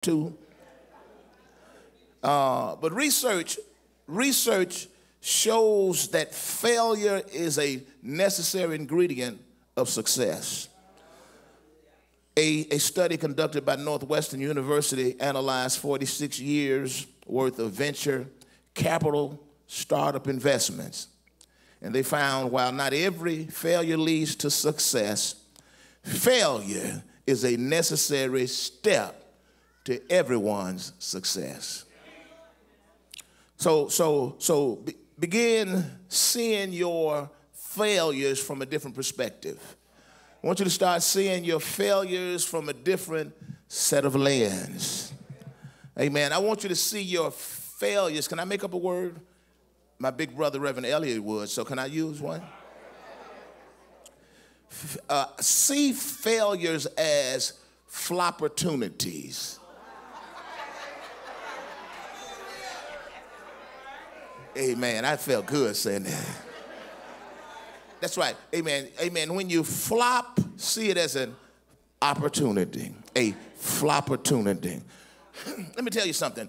two. Uh, but research, research shows that failure is a necessary ingredient of success. A, a study conducted by Northwestern University analyzed 46 years worth of venture capital startup investments. And they found while not every failure leads to success, failure is a necessary step to everyone's success. So, so, so be, begin seeing your failures from a different perspective. I want you to start seeing your failures from a different set of lens. Amen. I want you to see your failures. Can I make up a word? My big brother, Reverend Elliot, would. So, can I use one? Uh, see failures as flopportunities. Amen. I felt good saying that. That's right. Amen. Amen. When you flop, see it as an opportunity, a flopportunity. Let me tell you something.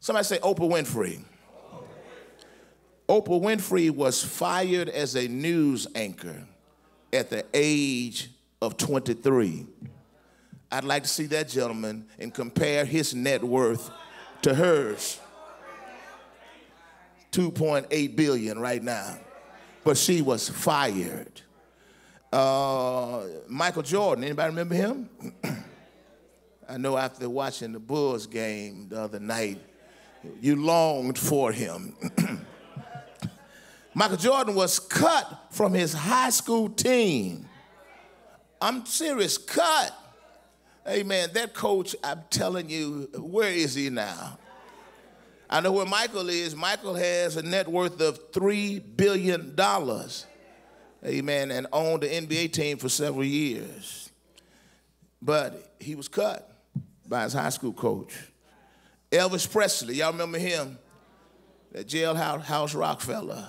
Somebody say Oprah Winfrey. Oprah Winfrey was fired as a news anchor at the age of 23. I'd like to see that gentleman and compare his net worth to hers. 2.8 billion right now. But she was fired. Uh, Michael Jordan, anybody remember him? I know after watching the Bulls game the other night, you longed for him. Michael Jordan was cut from his high school team. I'm serious, cut. Amen. That coach, I'm telling you, where is he now? I know where Michael is. Michael has a net worth of $3 billion. Amen. And owned the NBA team for several years. But he was cut by his high school coach. Elvis Presley, y'all remember him? That jailhouse Rockefeller.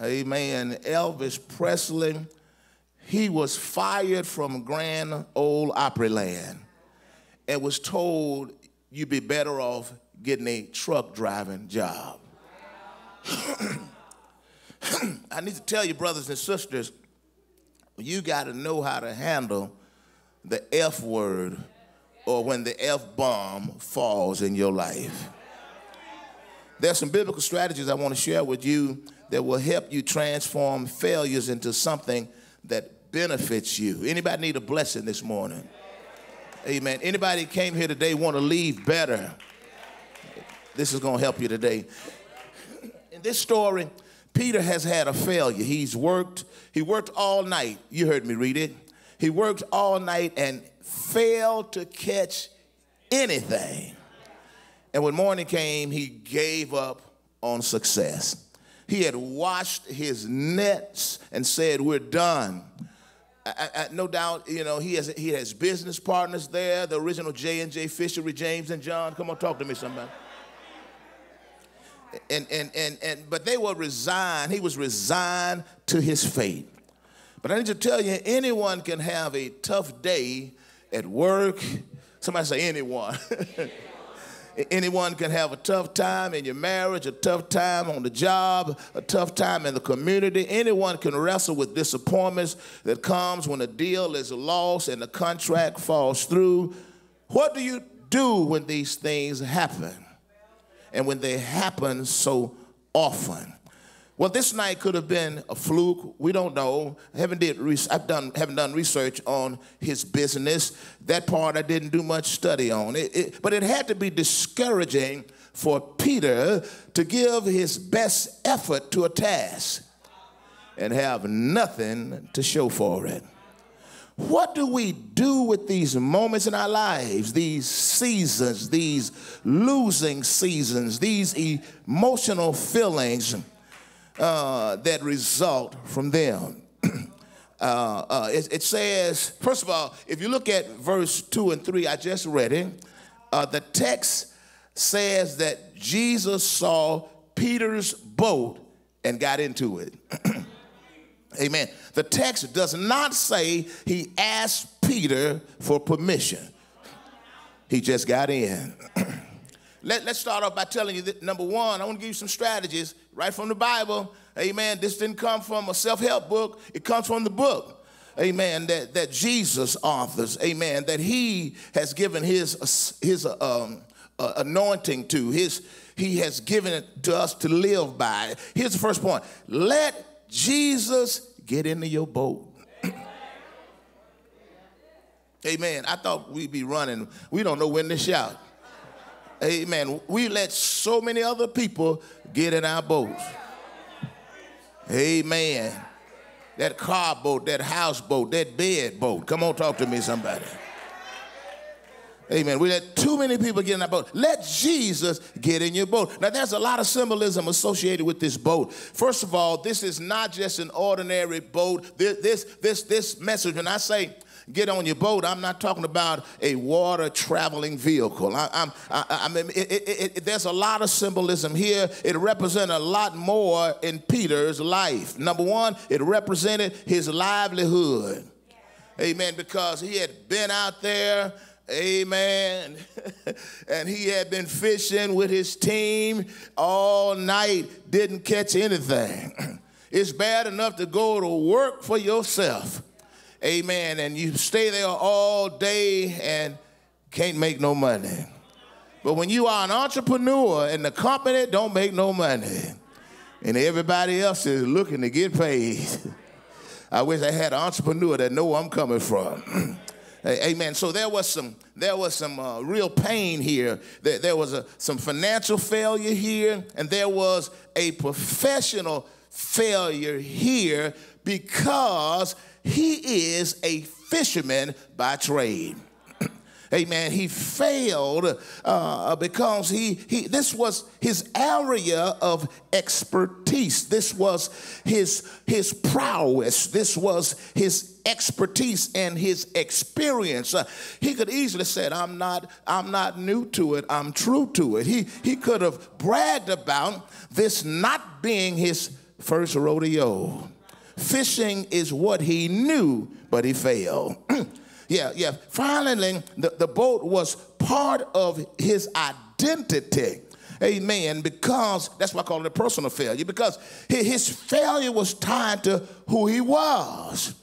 Amen. Elvis Presley, he was fired from Grand Ole Opryland and was told you'd be better off getting a truck driving job. I need to tell you, brothers and sisters, you got to know how to handle the F word or when the F bomb falls in your life. There's some biblical strategies I want to share with you that will help you transform failures into something that benefits you. Anybody need a blessing this morning? Amen. Anybody came here today want to leave better? This is going to help you today. In this story, Peter has had a failure. He's worked, he worked all night. You heard me read it. He worked all night and failed to catch anything. And when morning came, he gave up on success. He had washed his nets and said, We're done. I, I, no doubt, you know, he has, he has business partners there, the original J&J Fishery, James and John. Come on, talk to me, somebody and, and, and, and, but they were resigned. He was resigned to his fate. But I need to tell you, anyone can have a tough day at work. Somebody say anyone. anyone can have a tough time in your marriage, a tough time on the job, a tough time in the community. Anyone can wrestle with disappointments that comes when a deal is lost and the contract falls through. What do you do when these things happen? And when they happen so often. Well, this night could have been a fluke. We don't know. I haven't did I've done haven't done research on his business. That part I didn't do much study on. It, it, but it had to be discouraging for Peter to give his best effort to a task and have nothing to show for it. What do we do with these moments in our lives, these seasons, these losing seasons, these emotional feelings uh, that result from them? uh, uh, it, it, says, first of all, if you look at verse 2 and 3, I just read it, uh, the text says that Jesus saw Peter's boat and got into it. Amen. The text does not say he asked Peter for permission. he just got in. Let, us start off by telling you that number one, I want to give you some strategies right from the Bible. Amen. This didn't come from a self help book, it comes from the book. Amen. That, that Jesus authors. Amen. That he has given his, his um, uh, anointing to. His, he has given it to us to live by. Here's the first point let Jesus get into your boat. Amen. I thought we'd be running. We don't know when to shout. Amen. We let so many other people get in our boats. Amen. That car boat, that house boat, that bed boat. Come on, talk to me, somebody. Amen. We let too many people get in that boat. Let Jesus get in your boat. Now, there's a lot of symbolism associated with this boat. First of all, this is not just an ordinary boat. This, this, this, this message, when I say get on your boat, I'm not talking about a water traveling vehicle. I, I'm, I, I mean, it, it, it, there's a lot of symbolism here. It represented a lot more in Peter's life. Number one, it represented his livelihood. Amen. Because he had been out there Amen. and he had been fishing with his team all night, didn't catch anything. it's bad enough to go to work for yourself amen, and you stay there all day and can't make no money. But when you are an entrepreneur and the company don't make no money, and everybody else is looking to get paid, I wish I had an entrepreneur that know where I'm coming from. Amen. So there was some there was some uh, real pain here. There, there was a, some financial failure here, and there was a professional failure here because he is a fisherman by trade. Amen. He failed uh, because he, he this was his area of expertise. This was his his prowess. This was his expertise and his experience. Uh, he could easily said, "I'm not I'm not new to it. I'm true to it." He he could have bragged about this not being his first rodeo. Fishing is what he knew, but he failed. yeah, yeah. Finally, the, the boat was part of his identity. Amen. Because that's why I call it a personal failure, because his failure was tied to who he was.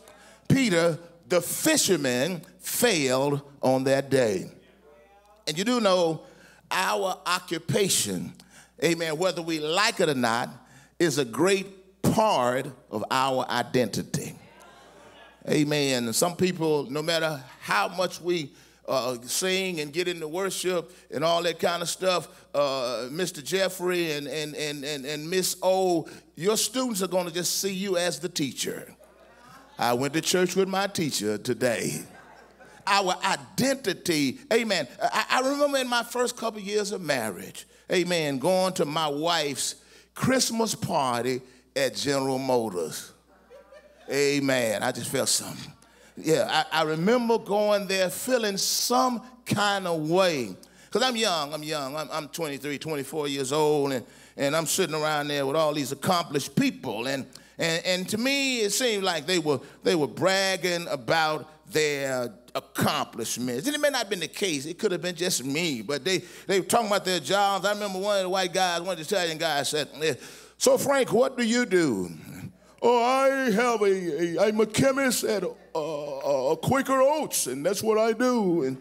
Peter, the fisherman, failed on that day. And you do know our occupation, amen, whether we like it or not, is a great part of our identity. Amen. And some people, no matter how much we uh, sing and get into worship and all that kind of stuff, uh, Mr. Jeffrey and, and, and, and, and Miss O, your students are going to just see you as the teacher. I went to church with my teacher today. Our identity, amen. I, I remember in my first couple years of marriage, amen, going to my wife's Christmas party at General Motors. Amen. I just felt something. Yeah, I, I remember going there feeling some kind of way. Because I'm young, I'm young. I'm, I'm 23, 24 years old, and, and I'm sitting around there with all these accomplished people. And, and, and to me, it seemed like they were, they were bragging about their accomplishments. And it may not have been the case. It could have been just me, but they, they were talking about their jobs. I remember one of the white guys, one of the Italian guys said, so, Frank, what do you do? Oh, I have a, a I'm a chemist at a, a, a Quaker Oats, and that's what I do. And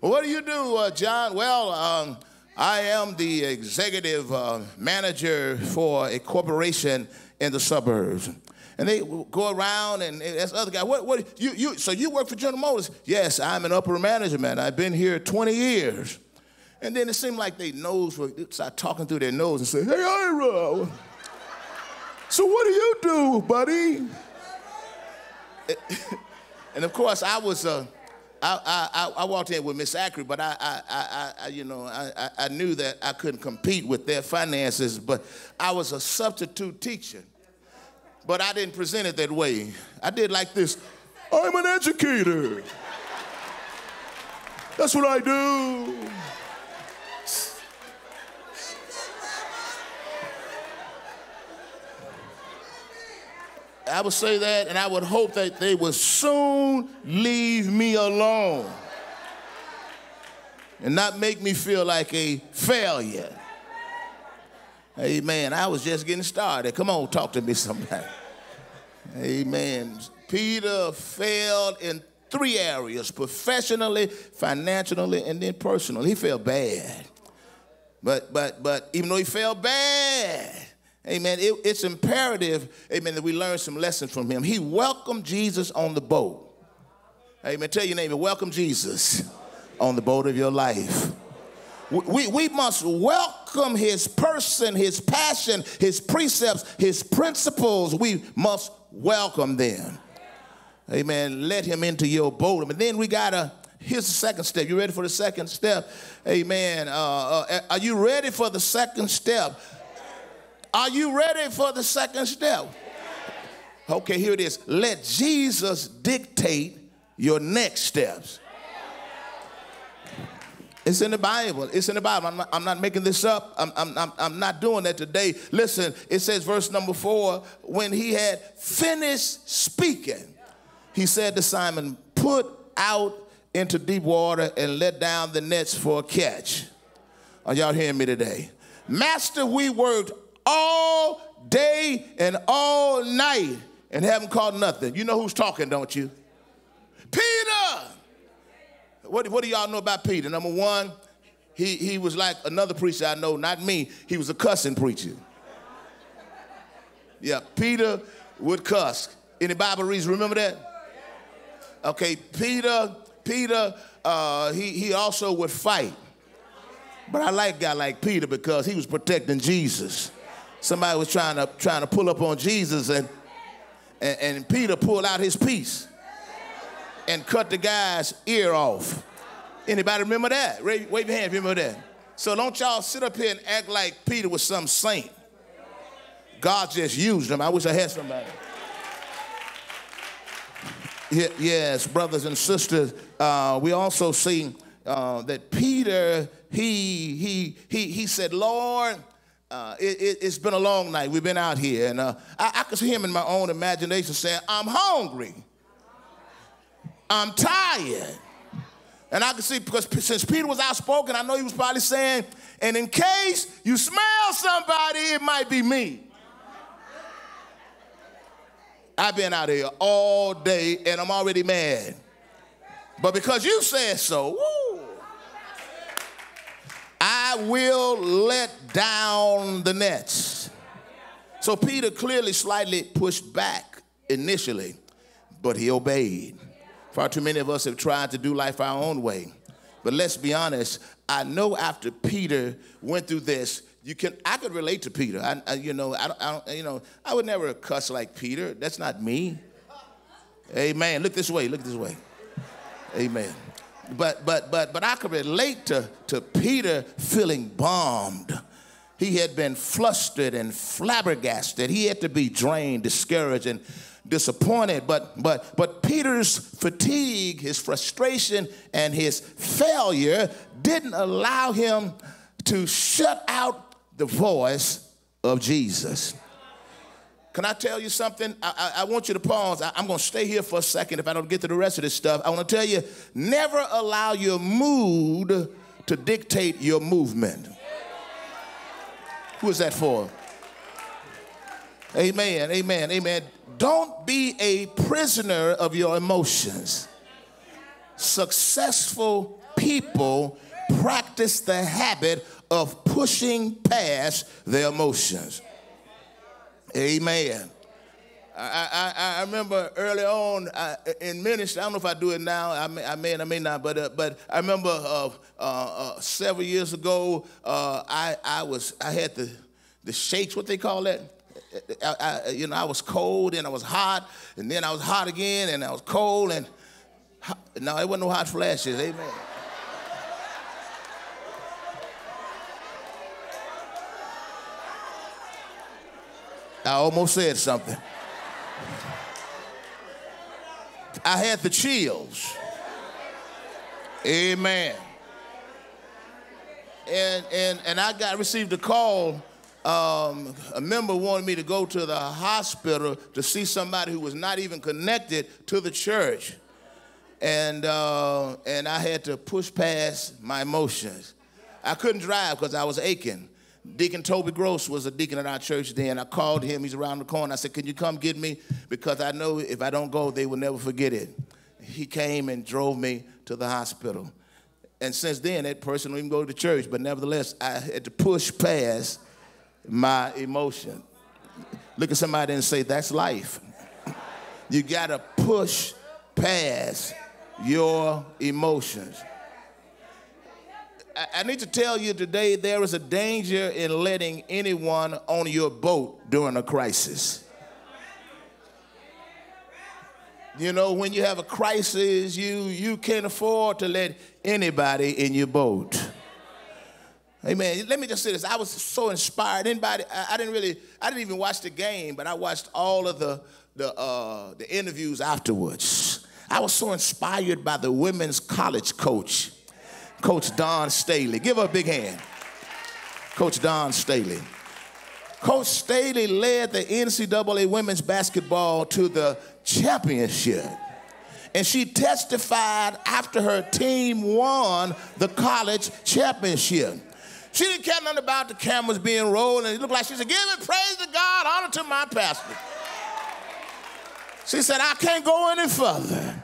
what do you do, uh, John? Well, um, I am the executive uh, manager for a corporation in the suburbs. And they go around and, that's other guy. What, what, you, you, so you work for General Motors? Yes, I'm an upper management. I've been here 20 years. And then it seemed like they nose would start talking through their nose and say, hey, Ira. So what do you do, buddy? and of course, I was. Uh, I, I, I walked in with Miss Acree, but I, I, I, you know, I, I knew that I couldn't compete with their finances, but I was a substitute teacher. But I didn't present it that way. I did like this I'm an educator. That's what I do. I would say that, and I would hope that they would soon leave me alone. and not make me feel like a failure. Amen. I was just getting started. Come on, talk to me somebody. Amen. Peter failed in three areas professionally, financially, and then personally. He felt bad. But but but even though he felt bad, amen, it, it's imperative, amen, that we learn some lessons from him. He welcomed Jesus on the boat. Amen. Tell your neighbor, welcome Jesus on the boat of your life. We, we must welcome his person, his passion, his precepts, his principles. We must welcome them. Amen. Let him into your boat. And then we got to, here's the second step. You ready for the second step? Amen. Uh, uh, are you ready for the second step? Are you ready for the second step? Okay, here it is. Let Jesus dictate your next steps. It's in the Bible. It's in the Bible. I'm not, I'm not making this up. I'm, I'm, I'm, not doing that today. Listen, it says, verse number four, when he had finished speaking, he said to Simon, Put out into deep water and let down the nets for a catch. Are y'all hearing me today? Master, we worked all day and all night and haven't caught nothing. You know who's talking, don't you? Peter! What, what do y'all know about Peter? Number one, he, he was like another preacher I know, not me. He was a cussing preacher. Yeah, Peter would cuss. Any Bible reason remember that? Okay, Peter, Peter, uh, he, he also would fight. But I like guy like Peter because he was protecting Jesus. Somebody was trying to, trying to pull up on Jesus, and, and, and Peter pulled out his piece and cut the guy's ear off. Anybody remember that? Wave, wave your hand remember that. So don't y'all sit up here and act like Peter was some saint. God just used him. I wish I had somebody yes, brothers and sisters, uh, we also see uh, that Peter, he, he, he, he said, Lord, uh, it, has it, been a long night. We've been out here. And uh, I, I could see him in my own imagination saying, I'm hungry. I'm tired. And I could see, because since Peter was outspoken, I know he was probably saying, and in case you smell somebody, it might be me. I've been out here all day and I'm already mad. But because you said so, woo, will let down the nets. So Peter clearly slightly pushed back initially, but he obeyed. Far too many of us have tried to do life our own way. But let's be honest, I know after Peter went through this, you can I could relate to Peter. I, I you know I I don't, you know I would never cuss like Peter. That's not me. Amen. Look this way. Look this way. Amen. But but but but I could relate to to Peter feeling bombed. He had been flustered and flabbergasted. He had to be drained, discouraged, and disappointed. But but but Peter's fatigue, his frustration, and his failure didn't allow him to shut out the voice of Jesus. Can I tell you something? I, I, I want you to pause. I, I'm going to stay here for a second if I don't get to the rest of this stuff. I want to tell you never allow your mood to dictate your movement. Who is that for? Amen, amen, amen. Don't be a prisoner of your emotions. Successful people practice the habit of pushing past their emotions. Amen. I, I, I remember early on in ministry, I don't know if I do it now, I may, I may and I may not, but, uh, but I remember uh, uh, uh several years ago, uh, I, I, was, I had the, the shakes, what they call that? I, I, you know, I was cold and I was hot, and then I was hot again, and I was cold, and no, it wasn't no hot flashes, amen. I almost said something. I had the chills. Amen. And and and I got received a call. Um, a member wanted me to go to the hospital to see somebody who was not even connected to the church. and uh, and I had to push past my emotions. I couldn't drive because I was aching. Deacon Toby Gross was a deacon at our church then. I called him. He's around the corner. I said, "Can you come get me? Because I know if I don't go, they will never forget it." He came and drove me to the hospital. And since then, that person don't even go to church. But nevertheless, I had to push past my emotion. Look at somebody and say, "That's life." You got to push past your emotions. I need to tell you today there is a danger in letting anyone on your boat during a crisis. You know, when you have a crisis, you, you can't afford to let anybody in your boat. Amen. Let me just say this. I was so inspired. Anybody, I, I didn't really, I didn't even watch the game, but I watched all of the, the, uh, the interviews afterwards. I was so inspired by the women's college coach, Coach Dawn Staley. Give her a big hand. Coach Dawn Staley. Coach Staley led the NCAA women's basketball to the championship. And she testified after her team won the college championship. She didn't care nothing about the cameras being rolled, and it looked like she said, Give it praise to God, honor to my pastor. She said, I can't go any further.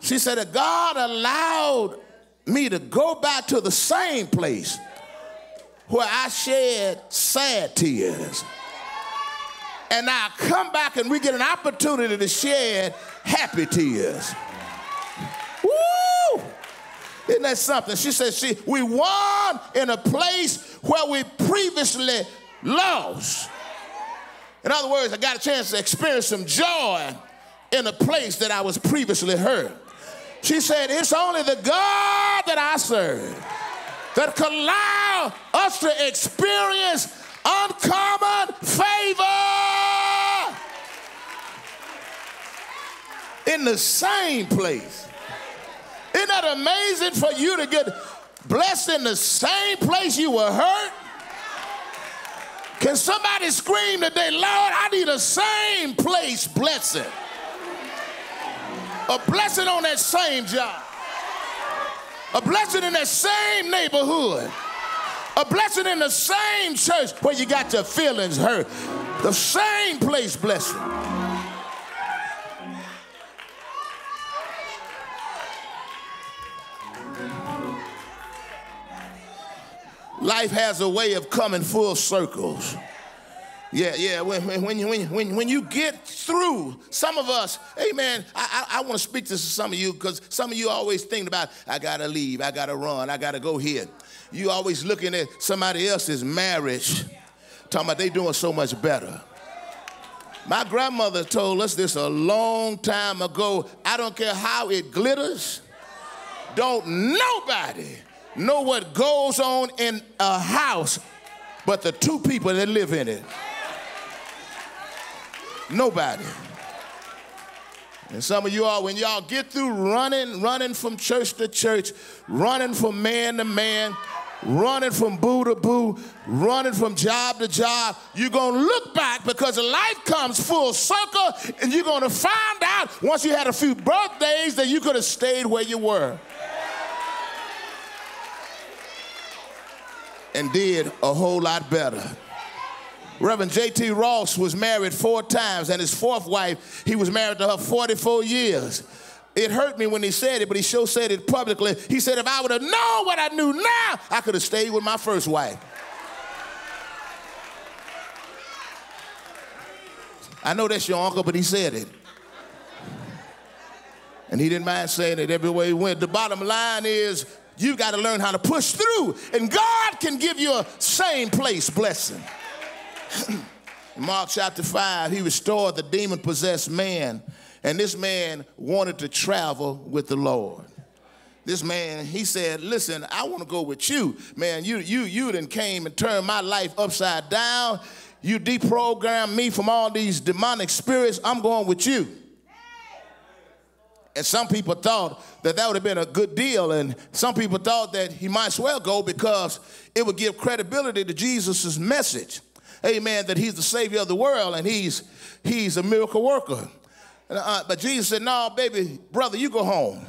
She said that God allowed me to go back to the same place where I shed sad tears. And I come back and we get an opportunity to shed happy tears. Woo! Isn't that something? She said, see, we won in a place where we previously lost. In other words, I got a chance to experience some joy in a place that I was previously hurt. She said, It's only the God that I serve that can allow us to experience uncommon favor in the same place. Isn't that amazing for you to get blessed in the same place you were hurt? Can somebody scream today, Lord, I need a same place blessing? A blessing on that same job. A blessing in that same neighborhood. A blessing in the same church where you got your feelings hurt. The same place blessing. Life has a way of coming full circles. Yeah, yeah. When, when, you, when, when, when you get through, some of us, hey man, I, I, I want to speak to some of you because some of you always think about, I got to leave, I got to run, I got to go here. You always looking at somebody else's marriage, talking about they doing so much better. My grandmother told us this a long time ago. I don't care how it glitters, don't nobody know what goes on in a house but the two people that live in it. Nobody. And some of you all, when y'all get through running, running from church to church, running from man to man, running from boo to boo, running from job to job, you're going to look back because life comes full circle and you're going to find out once you had a few birthdays that you could have stayed where you were. And did a whole lot better. Reverend J.T. Ross was married four times, and his fourth wife, he was married to her 44 years. It hurt me when he said it, but he sure said it publicly. He said, if I would have known what I knew now, I could have stayed with my first wife. I know that's your uncle, but he said it. And he didn't mind saying it everywhere he went. The bottom line is you got to learn how to push through, and God can give you a same place blessing. Mark chapter 5, he restored the demon possessed man, and this man wanted to travel with the Lord. This man, he said, Listen, I want to go with you. Man, you you you then came and turned my life upside down. You deprogrammed me from all these demonic spirits. I'm going with you. And some people thought that that would have been a good deal. And some people thought that he might as well go because it would give credibility to Jesus' message amen, that he's the savior of the world and he's, he's a miracle worker. Uh, but Jesus said, No, baby, brother, you go home.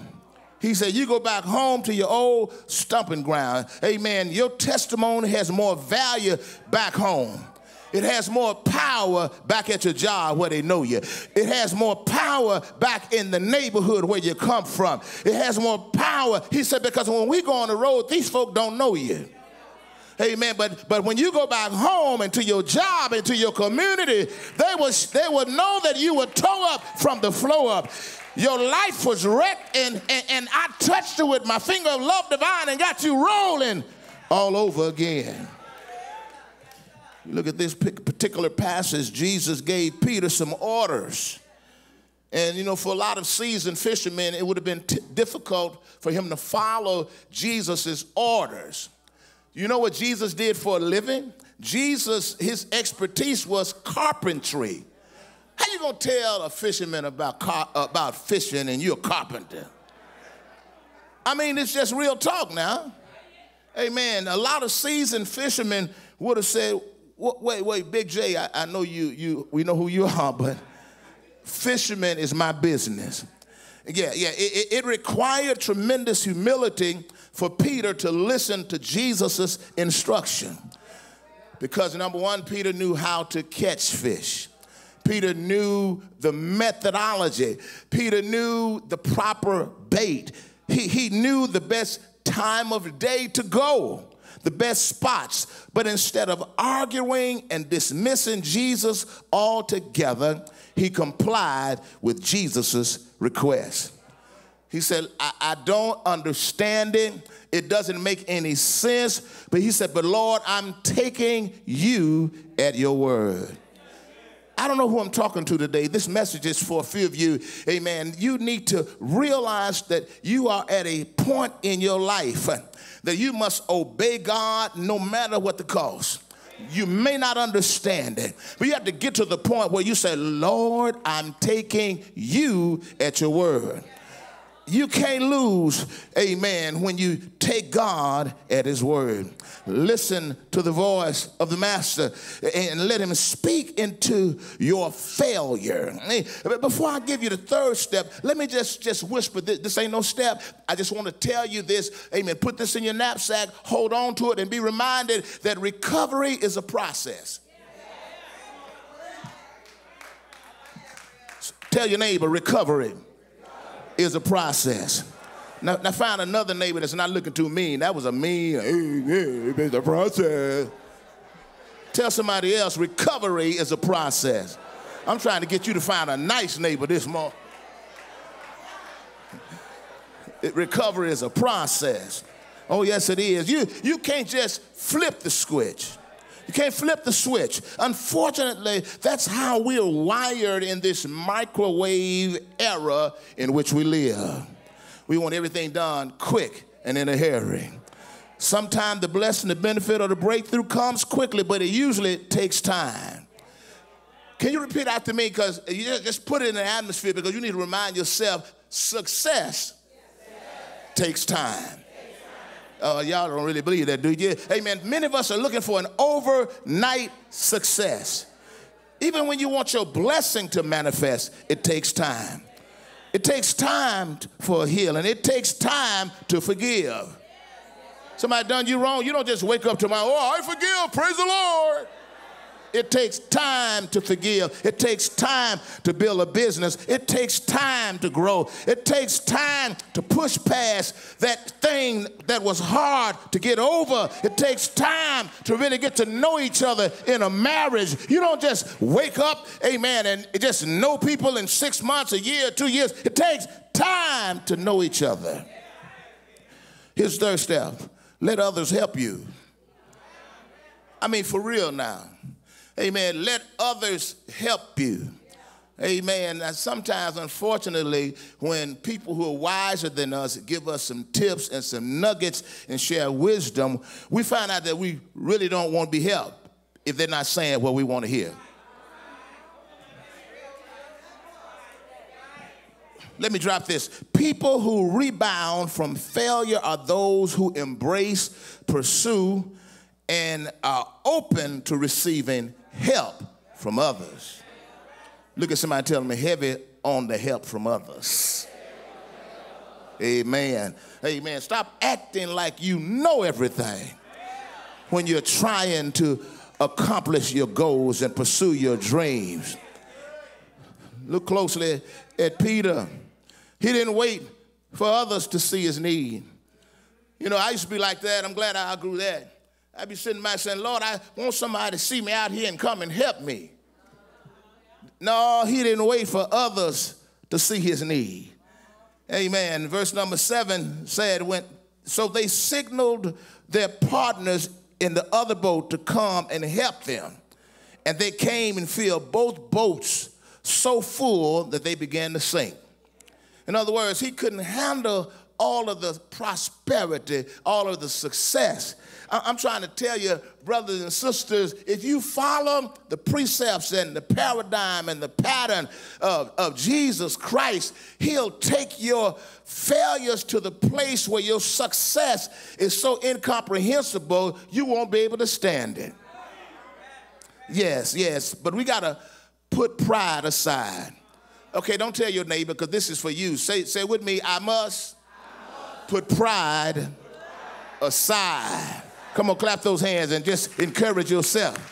He said, You go back home to your old stumping ground. Amen. Your testimony has more value back home. It has more power back at your job where they know you. It has more power back in the neighborhood where you come from. It has more power. He said, because when we go on the road, these folk don't know you. Amen. But but when you go back home and to your job and to your community, they will they will know that you were toe up from the flow up. Your life was wrecked, and, and, and I touched you with my finger of love divine and got you rolling all over again. Look at this particular passage, Jesus gave Peter some orders. And you know, for a lot of seasoned fishermen, it would have been difficult for him to follow Jesus' orders. You know what Jesus did for a living? Jesus, his expertise was carpentry. How you gonna tell a fisherman about about fishing and you're a carpenter? I mean, it's just real talk now. Hey Amen. A lot of seasoned fishermen would have said, "Wait, wait, Big J, I, I know you, you, we know who you are, but fisherman is my business." Yeah, yeah. It, it required tremendous humility for Peter to listen to Jesus' instruction. Because number one, Peter knew how to catch fish. Peter knew the methodology. Peter knew the proper bait. He, he knew the best time of day to go, the best spots. But instead of arguing and dismissing Jesus altogether, he complied with Jesus' request. He said, I, I, don't understand it. It doesn't make any sense. But he said, But Lord, I'm taking you at your word. I don't know who I'm talking to today. This message is for a few of you. Amen. You need to realize that you are at a point in your life that you must obey God no matter what the cost. You may not understand it, but you have to get to the point where you say, Lord, I'm taking you at your word you can't lose, amen, when you take God at his word. Listen to the voice of the master and let him speak into your failure. But before I give you the third step, let me just, just whisper this. This ain't no step. I just want to tell you this. Amen. Put this in your knapsack, hold on to it, and be reminded that recovery is a process. Tell your neighbor, recovery is a process. Now, now find another neighbor that's not looking too mean. That was a mean, hey, hey, it's a process. Tell somebody else recovery is a process. I'm trying to get you to find a nice neighbor this morning. recovery is a process. Oh, yes, it is. You, you can't just flip the switch. You can't flip the switch. Unfortunately, that's how we're wired in this microwave era in which we live. We want everything done quick and in a hurry. Sometimes the blessing, the benefit, or the breakthrough comes quickly, but it usually takes time. Can you repeat after me? Because you just put it in the atmosphere because you need to remind yourself success takes time. Uh, y'all don't really believe that, do you? Amen. Many of us are looking for an overnight success. Even when you want your blessing to manifest, it takes time. It takes time for healing. It takes time to forgive. Somebody done you wrong, you don't just wake up tomorrow, oh, I forgive, praise the Lord. It takes time to forgive. It takes time to build a business. It takes time to grow. It takes time to push past that thing that was hard to get over. It takes time to really get to know each other in a marriage. You don't just wake up, amen, and just know people in six months, a year, two years. It takes time to know each other. Here's third step let others help you. I mean, for real now. Amen. Let others help you. Amen. Sometimes, unfortunately, when people who are wiser than us give us some tips and some nuggets and share wisdom, we find out that we really don't want to be helped if they're not saying what we want to hear. Let me drop this. People who rebound from failure are those who embrace, pursue, and are open to receiving help from others. Look at somebody telling me heavy on the help from others. Amen. Amen. Stop acting like you know everything when you're trying to accomplish your goals and pursue your dreams. Look closely at Peter. He didn't wait for others to see his need. You know, I used to be like that. I'm glad I outgrew that. I'd be sitting back saying, Lord, I want somebody to see me out here and come and help me. No, he didn't wait for others to see his need. Amen. Verse number seven said, when, so they signaled their partners in the other boat to come and help them. And they came and filled both boats so full that they began to sink. In other words, he couldn't handle all of the prosperity, all of the success. I'm trying to tell you, brothers and sisters, if you follow the precepts and the paradigm and the pattern of, of Jesus Christ, He'll take your failures to the place where your success is so incomprehensible, you won't be able to stand it. Yes, yes, but we got to put pride aside. Okay, don't tell your neighbor because this is for you. Say, say with me, I must, I must put pride aside. Come on, clap those hands and just encourage yourself.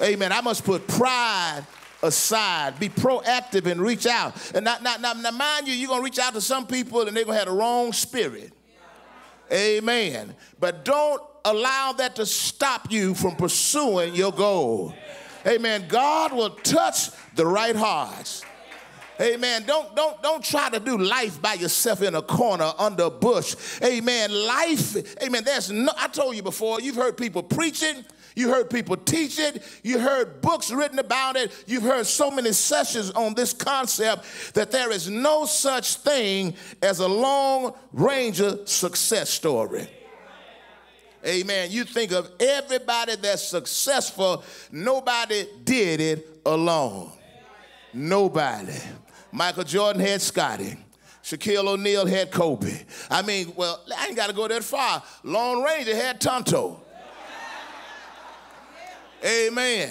Amen. I must put pride aside. Be proactive and reach out. And not, not, not, now mind you, you're going to reach out to some people and they're going to have the wrong spirit. Amen. But don't allow that to stop you from pursuing your goal. Amen. God will touch the right hearts. Amen. Don't don't don't try to do life by yourself in a corner under a bush. Amen. Life, amen. There's no I told you before, you've heard people preach it, you heard people teach it, you heard books written about it, you've heard so many sessions on this concept that there is no such thing as a Lone Ranger success story. Amen. You think of everybody that's successful, nobody did it alone. Nobody. Michael Jordan had Scottie. Shaquille O'Neal had Kobe. I mean, well, I ain't got to go that far. Lone Ranger had Tonto. Amen.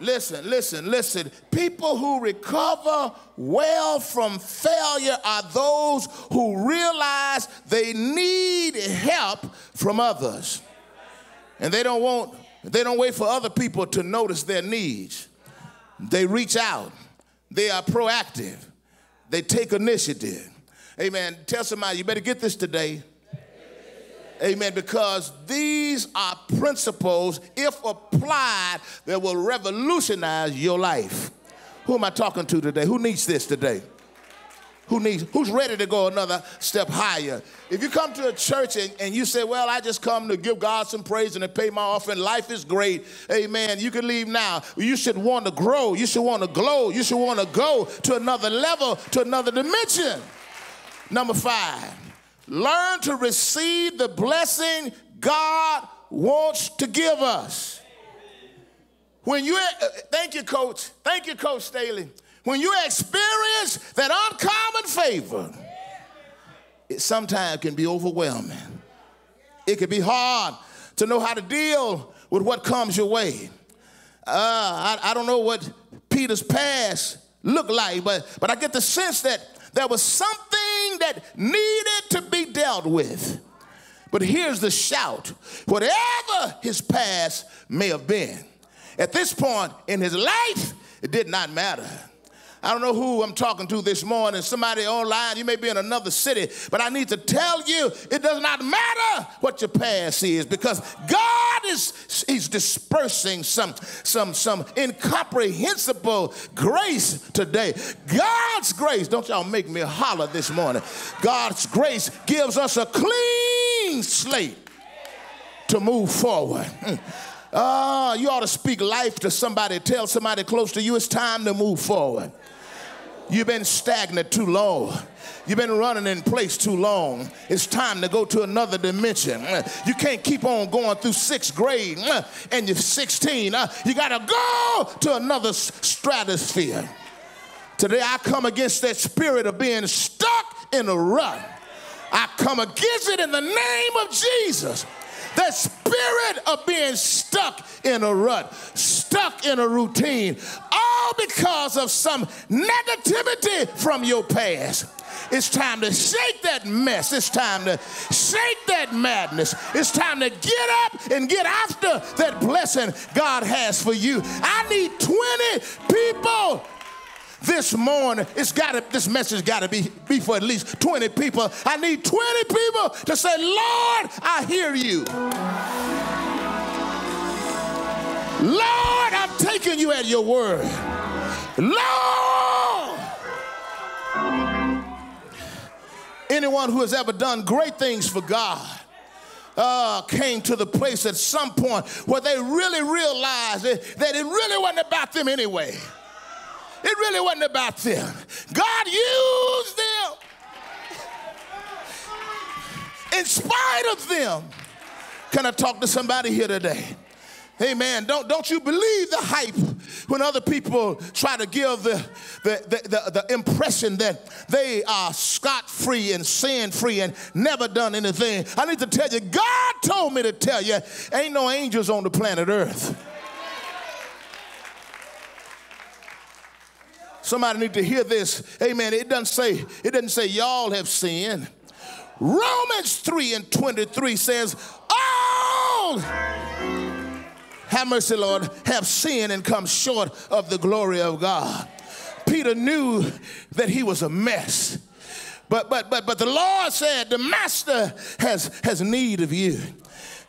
Listen, listen, listen. People who recover well from failure are those who realize they need help from others. And they don't want, they don't wait for other people to notice their needs. They reach out. They are proactive. They take initiative. Amen. Tell somebody, you better get this today. Amen. Because these are principles, if applied, that will revolutionize your life. Who am I talking to today? Who needs this today? Who needs, who's ready to go another step higher? If you come to a church and, and you say, Well, I just come to give God some praise and to pay my offering, life is great. Amen. You can leave now. You should want to grow. You should want to glow. You should want to go to another level, to another dimension. Number five, learn to receive the blessing God wants to give us. When you, uh, thank you, coach. Thank you, Coach Staley when you experience that uncommon favor, it sometimes can be overwhelming. It can be hard to know how to deal with what comes your way. Uh, I, I don't know what Peter's past looked like, but, but I get the sense that there was something that needed to be dealt with. But here's the shout whatever his past may have been, at this point in his life, it did not matter. I don't know who I'm talking to this morning, somebody online, you may be in another city, but I need to tell you it does not matter what your past is because God is He's dispersing some, some, some incomprehensible grace today. God's grace, don't y'all make me holler this morning. God's grace gives us a clean slate to move forward. Ah, uh, you ought to speak life to somebody, tell somebody close to you it's time to move forward. You've been stagnant too long. You've been running in place too long. It's time to go to another dimension. You can't keep on going through sixth grade and you're 16. Uh, you got to go to another stratosphere. Today, I come against that spirit of being stuck in a rut. I come against it in the name of Jesus. That spirit of being stuck in a rut, stuck in a routine. All because of some negativity from your past. It's time to shake that mess. It's time to shake that madness. It's time to get up and get after that blessing God has for you. I need 20 people this morning. It's got to, this message got to be, be for at least 20 people. I need 20 people to say, Lord, I hear you. Lord, I'm taking you at your word. Lord. Anyone who has ever done great things for God uh, came to the place at some point where they really realized that, that it really wasn't about them anyway. It really wasn't about them. God used them in spite of them. Can I talk to somebody here today? Amen. Don't, don't you believe the hype when other people try to give the, the, the, the, the impression that they are scot free and sin free and never done anything. I need to tell you, God told me to tell you, ain't no angels on the planet Earth. Somebody need to hear this. Amen. It doesn't say, it doesn't say y'all have sinned. Romans 3 and 23 says, all have mercy, Lord, have sinned and come short of the glory of God. Peter knew that he was a mess. But but but but the Lord said, the master has has need of you.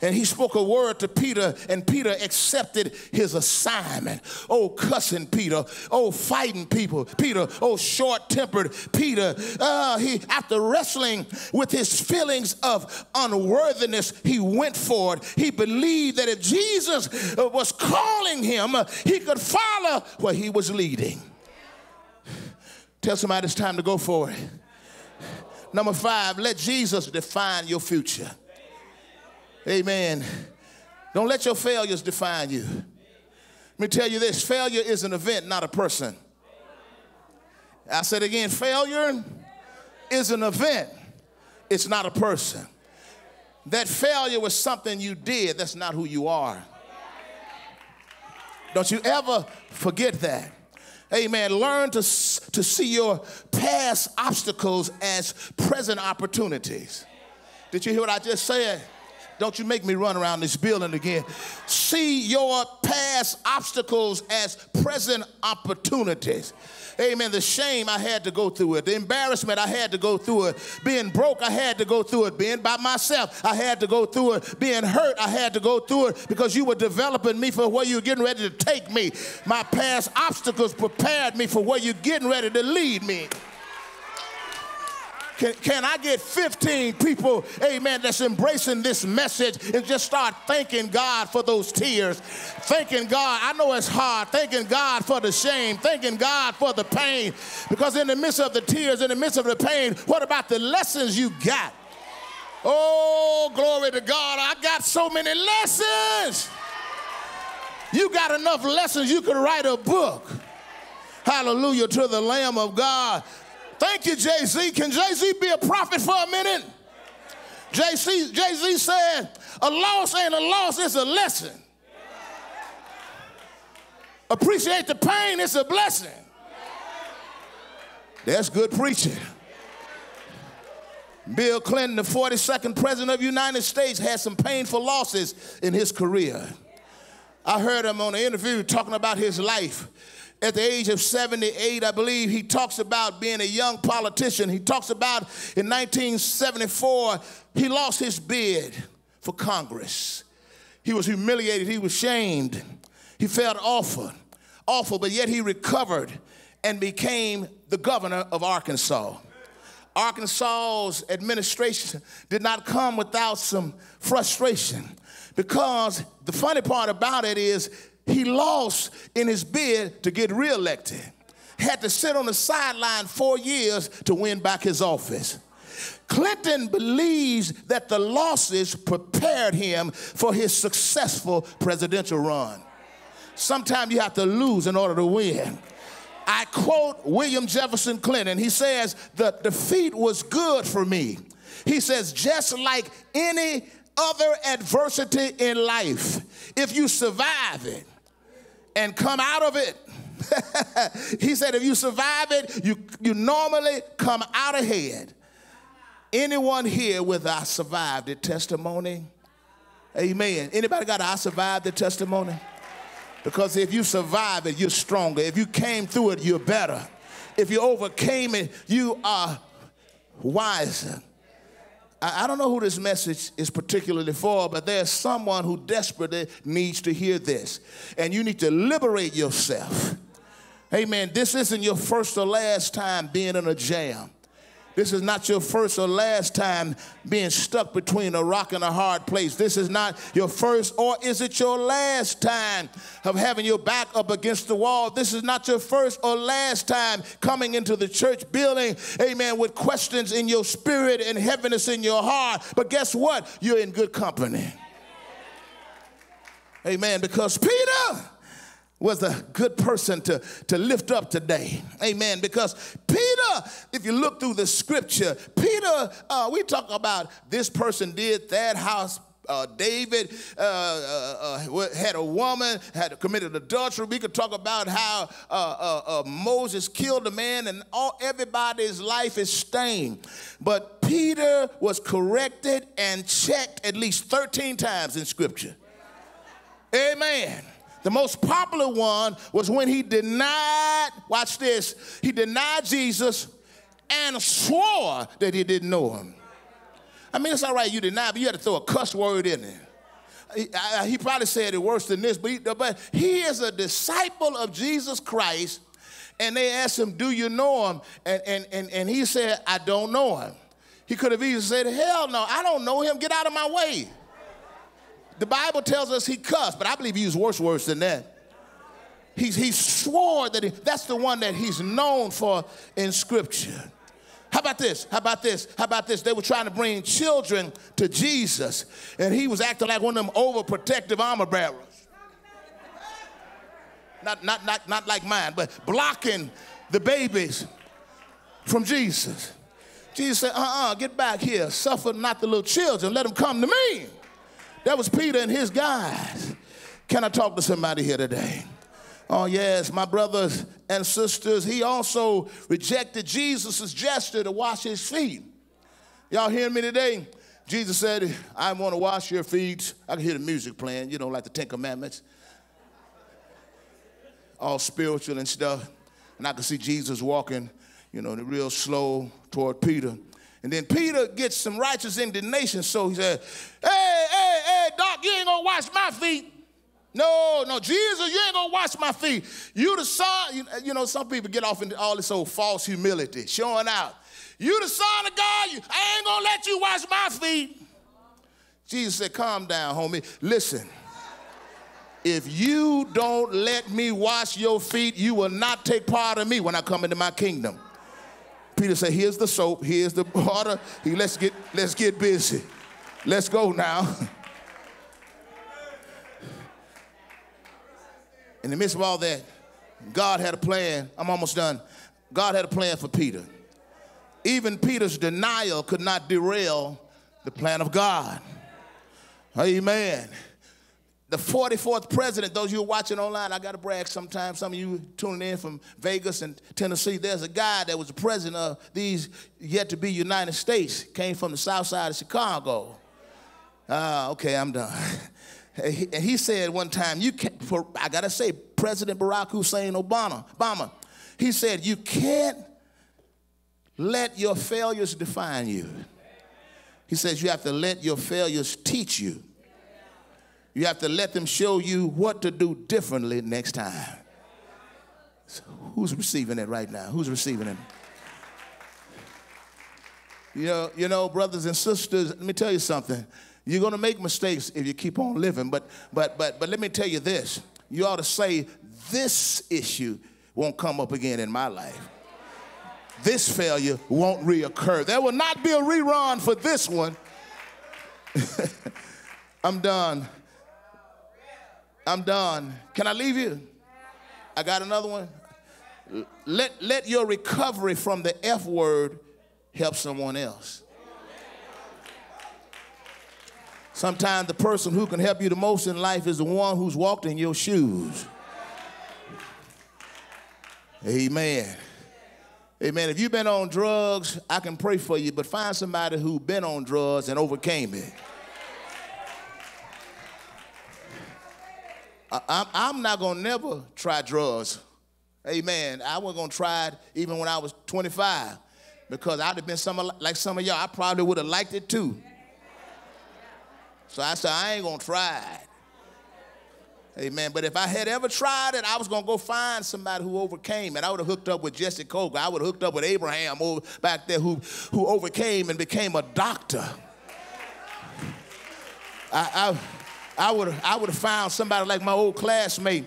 And he spoke a word to Peter, and Peter accepted his assignment. Oh, cussing Peter. Oh, fighting people. Peter. Oh, short tempered Peter. Uh, he, after wrestling with his feelings of unworthiness, he went for it. He believed that if Jesus uh, was calling him, he could follow where he was leading. Tell somebody it's time to go for it. Number five, let Jesus define your future. Amen. Don't let your failures define you. Let me tell you this failure is an event, not a person. I said again failure is an event, it's not a person. That failure was something you did, that's not who you are. Don't you ever forget that. Amen. Learn to, to see your past obstacles as present opportunities. Did you hear what I just said? Don't you make me run around this building again. See your past obstacles as present opportunities. Amen. The shame, I had to go through it. The embarrassment, I had to go through it. Being broke, I had to go through it. Being by myself, I had to go through it. Being hurt, I had to go through it because you were developing me for where you were getting ready to take me. My past obstacles prepared me for where you're getting ready to lead me. Can, can I get 15 people, amen, that's embracing this message and just start thanking God for those tears? Thanking God. I know it's hard. Thanking God for the shame. Thanking God for the pain. Because in the midst of the tears, in the midst of the pain, what about the lessons you got? Oh, glory to God. I got so many lessons. You got enough lessons, you could write a book. Hallelujah to the Lamb of God. Thank you, Jay Z. Can Jay Z be a prophet for a minute? Jay Z said, A loss ain't a loss, it's a lesson. Appreciate the pain, it's a blessing. That's good preaching. Bill Clinton, the 42nd president of the United States, had some painful losses in his career. I heard him on an interview talking about his life at the age of 78, I believe, he talks about being a young politician. He talks about in 1974, he lost his bid for Congress. He was humiliated, he was shamed, he felt awful, awful, but yet he recovered and became the governor of Arkansas. Arkansas's administration did not come without some frustration because the funny part about it is he lost in his bid to get reelected. Had to sit on the sideline four years to win back his office. Clinton believes that the losses prepared him for his successful presidential run. Sometimes you have to lose in order to win. I quote William Jefferson Clinton. He says, The defeat was good for me. He says, just like any other adversity in life, if you survive it, and come out of it, he said, if you survive it, you, you normally come out ahead. Anyone here with I survived it testimony? Amen. Anybody got I survived the testimony? Because if you survive it, you're stronger. If you came through it, you're better. If you overcame it, you are wiser. I, I don't know who this message is particularly for, but there's someone who desperately needs to hear this. And you need to liberate yourself. Amen. This isn't your first or last time being in a jam. This is not your first or last time being stuck between a rock and a hard place. This is not your first or is it your last time of having your back up against the wall? This is not your first or last time coming into the church building, amen, with questions in your spirit and heaviness in your heart. But guess what? You're in good company. Amen. Because Peter was a good person to, to lift up today. Amen. Because Peter, if you look through the scripture, Peter, uh, we talk about this person did that house. Uh, David uh, uh, uh had a woman, had committed adultery. We could talk about how uh, Moses killed a man, and all everybody's life is stained. But Peter was corrected and checked at least 13 times in Scripture. Amen. The most popular one was when he denied, watch this, he denied Jesus and swore that he didn't know him. I mean, it's all right you deny, but you had to throw a cuss word in there. He, I, he probably said it worse than this, but he, but he is a disciple of Jesus Christ, and they asked him, Do you know him? And, and, and, and he said, I don't know him. He could have easily said, Hell no, I don't know him, get out of my way. The Bible tells us he cussed, but I believe he used worse words than that. He, he swore that he, that's the one that he's known for in Scripture. How about this? How about this? How about this? They were trying to bring children to Jesus, and he was acting like one of them overprotective armor bearers. Not, not, not, not like mine, but blocking the babies from Jesus. Jesus said, uh uh get back here. Suffer not the little children, let them come to me. That was Peter and his guys. Can I talk to somebody here today? Oh, yes, my brothers and sisters, he also rejected Jesus' gesture to wash his feet. Y'all hear me today? Jesus said, I want to wash your feet. I can hear the music playing, you know, like the Ten Commandments, all spiritual and stuff. And I can see Jesus walking, you know, real slow toward Peter. And then Peter gets some righteous indignation, so he said, Hey, hey, hey, Doc, you ain't gonna wash my feet. No, no, Jesus, you ain't gonna wash my feet. You the son, you, know, some people get off into all this old false humility, showing out. You the son of God, I ain't gonna let you wash my feet. Jesus said, Calm down, homie. Listen, if you don't let me wash your feet, you will not take part of me when I come into my kingdom. Peter said, here's the soap, here's the water. He, let's get let's get busy. Let's go now. In the midst of all that, God had a plan. I'm almost done. God had a plan for Peter. Even Peter's denial could not derail the plan of God. Amen the 44th president, those of you watching online, I got to brag sometimes. Some of you tuning in from Vegas and Tennessee, there's a guy that was the president of these yet to be United States, came from the south side of Chicago. Uh, okay, I'm done. and he said one time, you can't, I got to say, President Barack Hussein Obama, Obama, he said, you can't let your failures define you. He says you have to let your failures teach you. You have to let them show you what to do differently next time. So who's receiving it right now? Who's receiving it? You know, you know, brothers and sisters, let me tell you something. You're gonna make mistakes if you keep on living, but but but but let me tell you this. You ought to say, this issue won't come up again in my life. This failure won't reoccur. There will not be a rerun for this one. I'm done. I'm done. Can I leave you? I got another one. Let, let your recovery from the F word help someone else. Sometimes the person who can help you the most in life is the one who's walked in your shoes. Amen. Amen. If you've been on drugs, I can pray for you, but find somebody who's been on drugs and overcame it. I, am not going to never try drugs. Amen. I wasn't going to try it even when I was 25 because I'd have been some like some of y'all. I probably would have liked it too. So I said, I ain't going to try it. Amen. But if I had ever tried it, I was going to go find somebody who overcame it. I would have hooked up with Jesse Coker. I would have hooked up with Abraham over back there who, who overcame and became a doctor. I, I, I would I would have found somebody like my old classmate,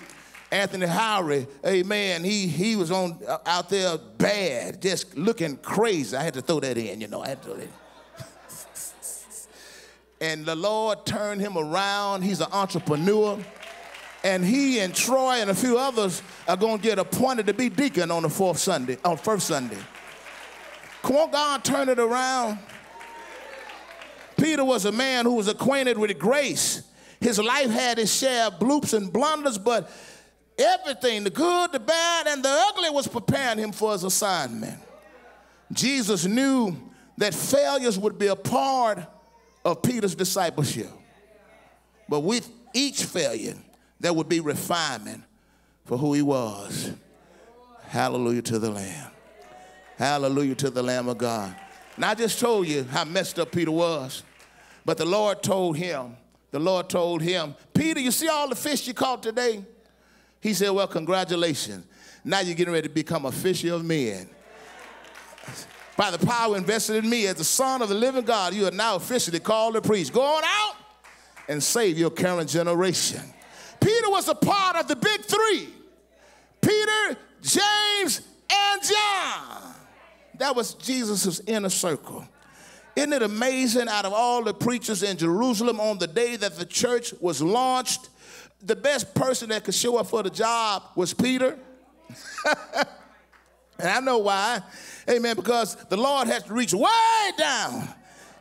Anthony Howry. Amen. He, he was on uh, out there bad, just looking crazy. I had to throw that in, you know. I had to throw that and the Lord turned him around. He's an entrepreneur and he and Troy and a few others are going to get appointed to be deacon on the fourth Sunday, on first Sunday. Come on, God, turn it around. Peter was a man who was acquainted with grace. His life had its share of bloops and blunders, but everything, the good, the bad, and the ugly, was preparing him for his assignment. Jesus knew that failures would be a part of Peter's discipleship. But with each failure, there would be refinement for who he was. Hallelujah to the Lamb. Hallelujah to the Lamb of God. And I just told you how messed up Peter was. But the Lord told him, the Lord told him, Peter, you see all the fish you caught today? He said, Well, congratulations. Now you're getting ready to become a fisher of men. By the power invested in me as the Son of the living God, you are now officially called a priest. Go on out and save your current generation. Peter was a part of the big three Peter, James, and John. That was Jesus' inner circle. Isn't it amazing out of all the preachers in Jerusalem on the day that the church was launched, the best person that could show up for the job was Peter? and I know why. Amen. Because the Lord has to reach way down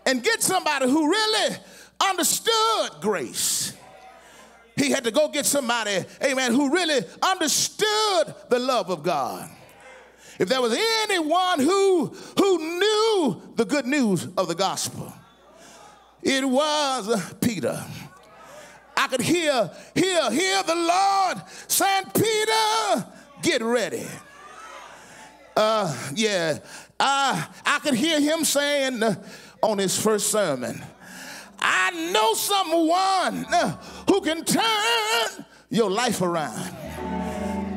and get somebody who really understood grace. He had to go get somebody, amen, who really understood the love of God. If there was anyone who, who knew the good news of the gospel, it was Peter. I could hear, hear, hear the Lord saying, Peter, get ready. Uh, yeah, I, I could hear him saying uh, on his first sermon, I know someone who can turn your life around.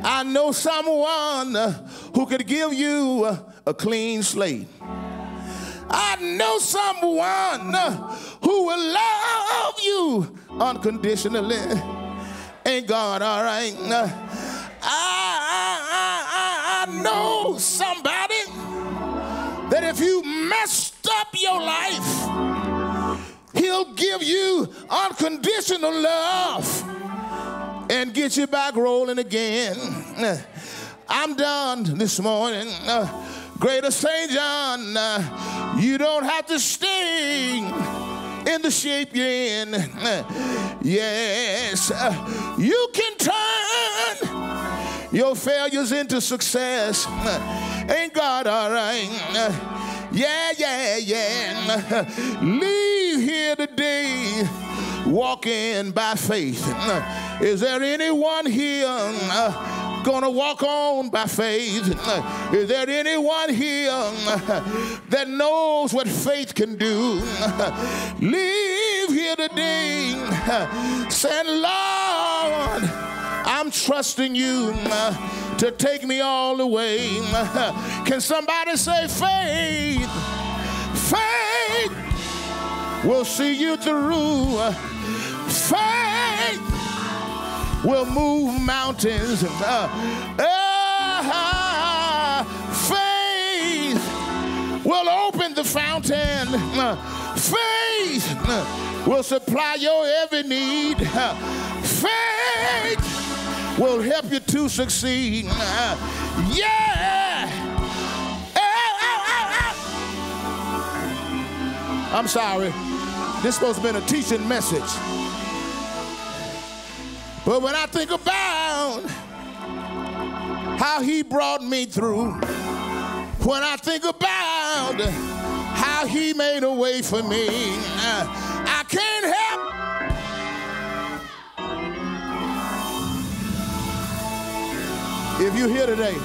I know someone uh, who could give you uh, a clean slate. I know someone who will love you unconditionally. Ain't God all right? I, I, I, I know somebody that if you messed up your life, He'll give you unconditional love and get you back rolling again. I'm done this morning. Greater St. John, you don't have to stay in the shape you're in. Yes, you can turn your failures into success. Ain't God all right? Yeah, yeah, yeah. Leave here today walking by faith. Is there anyone here uh, gonna walk on by faith? Is there anyone here uh, that knows what faith can do? Leave here today uh, saying, Lord, I'm trusting you uh, to take me all the way. Can somebody say faith? Faith will see you through. Uh, faith will move mountains. Uh, uh, faith will open the fountain. Uh, faith will supply your every need. Uh, faith will help you to succeed. Uh, yeah. I'm sorry. This supposed to been a teaching message. But when I think about how he brought me through. When I think about how he made a way for me, I can't help. If you're here today,